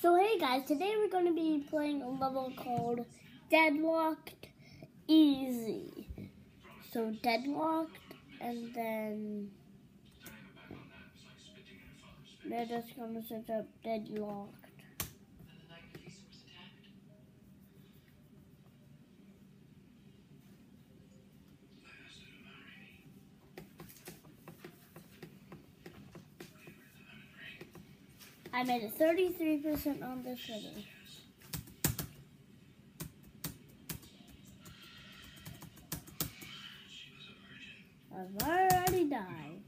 So hey guys, today we're going to be playing a level called Deadlocked Easy. So Deadlocked and then they're just going to search up Deadlocked. I made a 33% on this river. I've already died.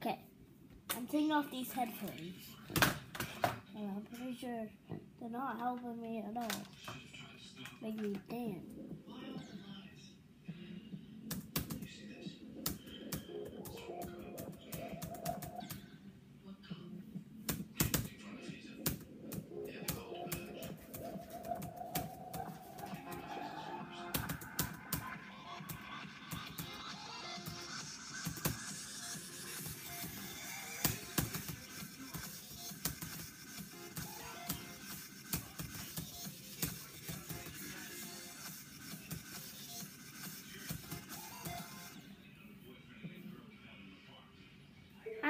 Okay, I'm taking off these headphones. I'm pretty sure they're not helping me at all. Make me damn.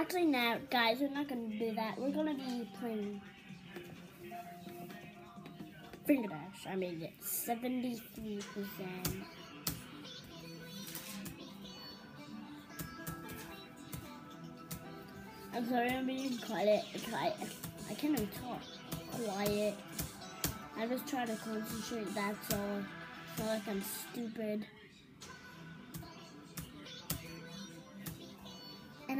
Actually, now, guys, we're not going to do that. We're going to be playing Finger Dash. I made it 73%. I'm sorry I'm being quiet. quiet. I can't even talk. Quiet. I just try to concentrate, that's all. It's not like I'm stupid.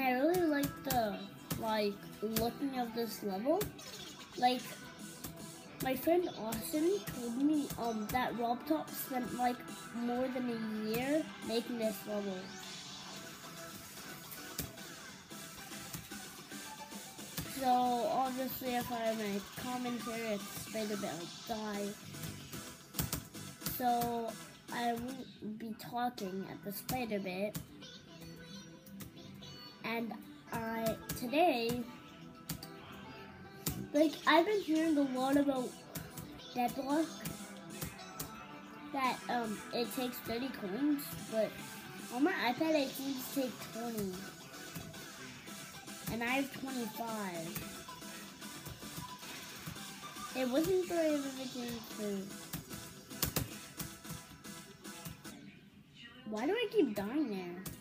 I really like the like looking of this level. Like my friend Austin told me um that RobTop spent like more than a year making this level. So obviously if I make commentary it's a bit of die. So I won't be talking at the spider bit and I today like I've been hearing a lot about Deadlock that um it takes 30 coins, but on my iPad it seems to take 20. And I have 25. It wasn't very everything for Why do I keep dying there?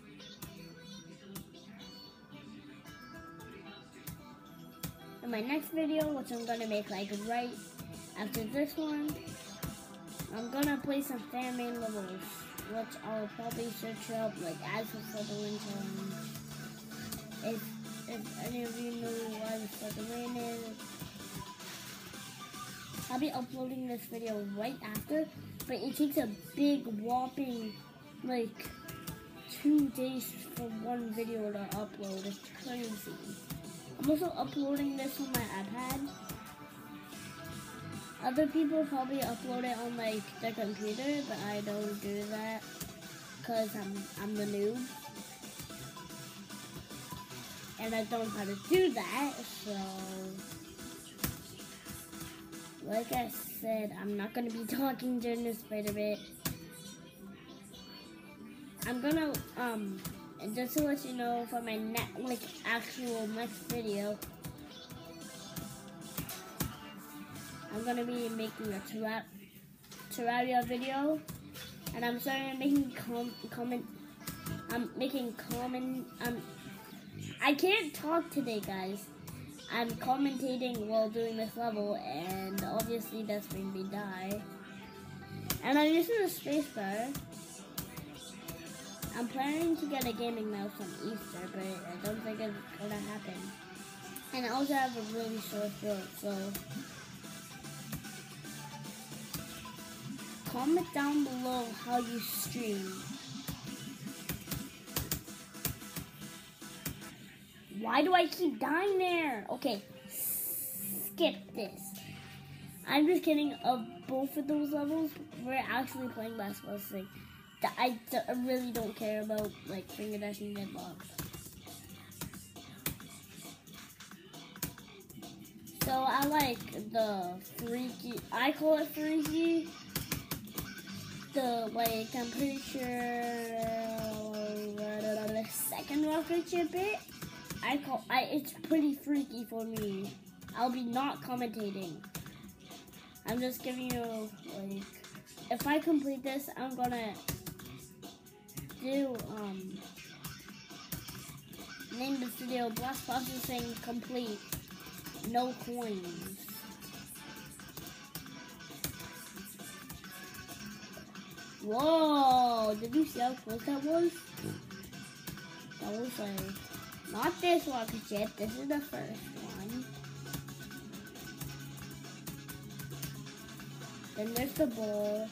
In my next video, which I'm gonna make like right after this one, I'm gonna play some fan main levels, which I'll probably search up like as a the challenge. If if any of you know what the Sutherland is, I'll be uploading this video right after, but it takes a big whopping like two days for one video to upload. It's crazy. I'm also uploading this on my iPad. Other people probably upload it on like their computer, but I don't do that because I'm I'm the noob. And I don't know how to do that, so like I said, I'm not gonna be talking during this bit. I'm gonna um and just to let you know for my net like actual next video, I'm gonna be making a Terra Terraria video, and I'm sorry I'm making com comment. I'm making comment. Um, I can't talk today, guys. I'm commentating while doing this level, and obviously that's made me die. And I'm using the spacebar. I'm planning to get a gaming mouse on Easter, but I don't think it's gonna happen. And I also have a really sore throat, so comment down below how you stream. Why do I keep dying there? Okay, skip this. I'm just kidding. Of both of those levels, we're actually playing basketball. Like, I, I really don't care about like finger dashing deadlocks. So I like the freaky. I call it freaky. The like I'm pretty sure uh, the second rocket ship bit. I call I. It's pretty freaky for me. I'll be not commentating. I'm just giving you like if I complete this, I'm gonna do um name the video blast processing complete no coins. Whoa, did you see how close that was? That was like, not this rocket ship, this is the first one. Then there's the ball.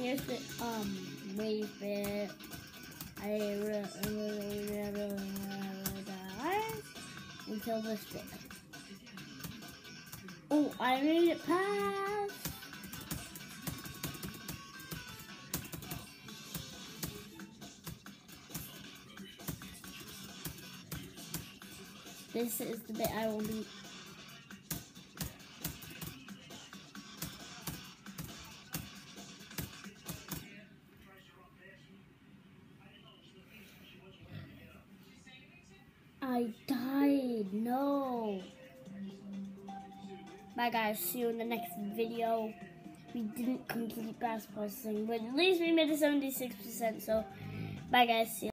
Here's the um wave bit. I really, really, die until this bit. Oh, I made it past. This is the bit I will be I died. No. Bye guys. See you in the next video. We didn't complete basketball thing, but at least we made it 76%. So, bye guys. See you.